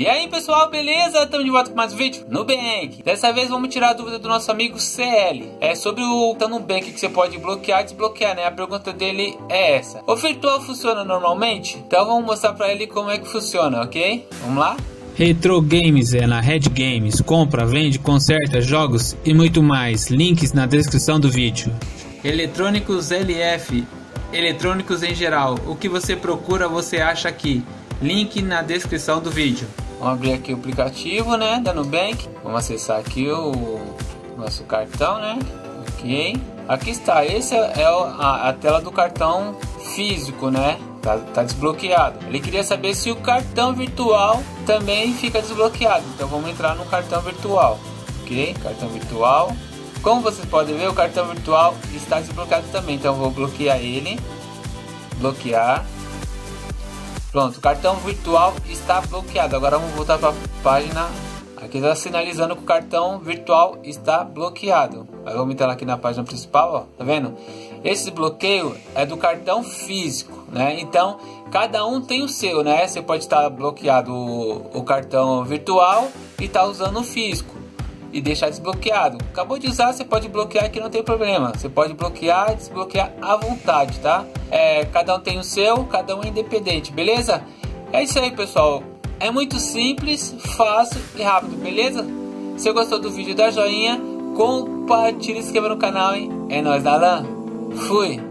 E aí pessoal, beleza? Estamos de volta com mais um vídeo no Nubank. Dessa vez vamos tirar a dúvida do nosso amigo CL. É sobre o tá Nubank que você pode bloquear e desbloquear, né? A pergunta dele é essa. O virtual funciona normalmente? Então vamos mostrar para ele como é que funciona, ok? Vamos lá? Retro Games é na Red Games. Compra, vende, conserta jogos e muito mais. Links na descrição do vídeo. Eletrônicos LF. Eletrônicos em geral. O que você procura, você acha aqui. Link na descrição do vídeo. Vamos abrir aqui o aplicativo, né, da Nubank. Vamos acessar aqui o nosso cartão, né? Ok. Aqui está, esse é a, a tela do cartão físico, né? Tá, tá, desbloqueado. Ele queria saber se o cartão virtual também fica desbloqueado. Então vamos entrar no cartão virtual. Ok? Cartão virtual. Como vocês podem ver, o cartão virtual está desbloqueado também. Então vou bloquear ele. Bloquear. Pronto, cartão virtual está bloqueado. Agora vamos voltar para a página. Aqui está sinalizando que o cartão virtual está bloqueado. Aí vamos entrar aqui na página principal, ó. Tá vendo? Esse bloqueio é do cartão físico, né? Então, cada um tem o seu, né? Você pode estar bloqueado o, o cartão virtual e estar tá usando o físico e deixar desbloqueado. Acabou de usar, você pode bloquear que não tem problema. Você pode bloquear e desbloquear à vontade, tá? É, cada um tem o seu, cada um é independente, beleza? É isso aí, pessoal. É muito simples, fácil e rápido, beleza? Se gostou do vídeo, dá joinha, compartilha e se inscreva no canal, hein? É nóis, Dalan. Fui!